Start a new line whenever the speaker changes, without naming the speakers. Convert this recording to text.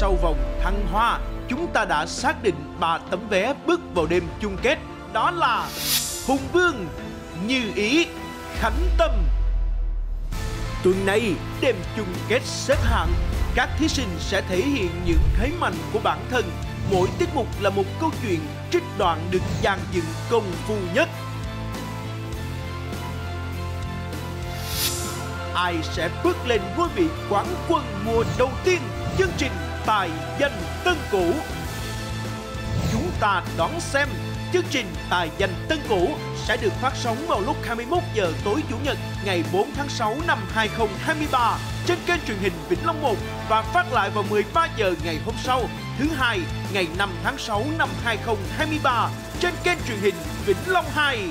sau vòng thăng hoa, chúng ta đã xác định ba tấm vé bước vào đêm chung kết. Đó là Hùng Vương, Như Ý, Khánh Tâm. Tuần này, đêm chung kết xếp hạng, các thí sinh sẽ thể hiện những thế mạnh của bản thân. Mỗi tiết mục là một câu chuyện trích đoạn được dàn dựng công phu nhất. Ai sẽ bước lên ngôi vị quán quân mùa đầu tiên chương trình Tài danh Tân Cũ? Chúng ta đón xem chương trình Tài danh Tân Cũ sẽ được phát sóng vào lúc 21 giờ tối Chủ nhật ngày 4 tháng 6 năm 2023 trên kênh truyền hình Vĩnh Long 1 và phát lại vào 13 giờ ngày hôm sau, thứ hai ngày 5 tháng 6 năm 2023 trên kênh truyền hình Vĩnh Long 2.